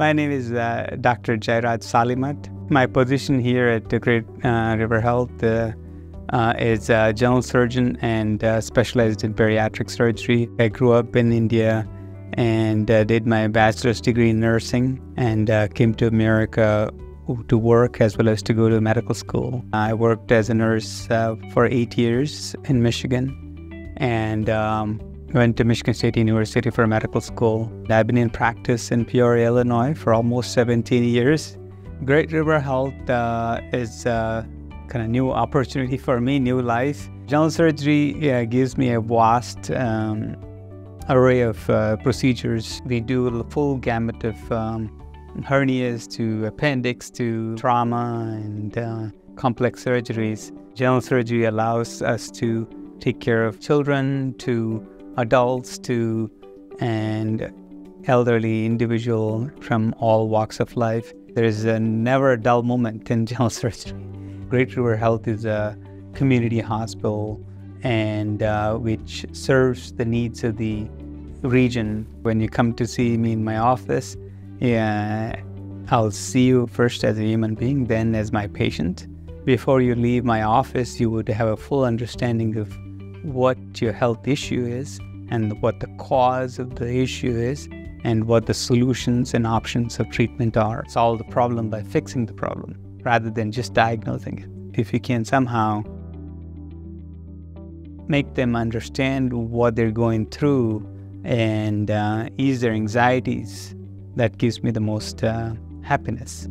My name is uh, Dr. Jayaraj Salimath. My position here at the Great uh, River Health uh, uh is general surgeon and uh, specialized in bariatric surgery. I grew up in India and uh, did my bachelor's degree in nursing and came to America to work as well as to go to medical school. I worked as a nurse for eight years in Michigan and um, went to Michigan State University for medical school. I've been in practice in Peoria, Illinois for almost 17 years. Great River Health uh, is a uh, kind of new opportunity for me, new life. General surgery yeah, gives me a vast um, array of uh, procedures. We do a full gamut of um, hernias to appendix to trauma and uh, complex surgeries. General surgery allows us to take care of children to adults to and elderly individual from all walks of life. There is a never a dull moment in general surgery. Great River Health is a community hospital and uh, which serves the needs of the region. When you come to see me in my office, yeah, I'll see you first as a human being, then as my patient. Before you leave my office, you would have a full understanding of what your health issue is and what the cause of the issue is and what the solutions and options of treatment are. Solve the problem by fixing the problem rather than just diagnosing it. If you can somehow make them understand what they're going through and uh, ease their anxieties, that gives me the most uh, happiness.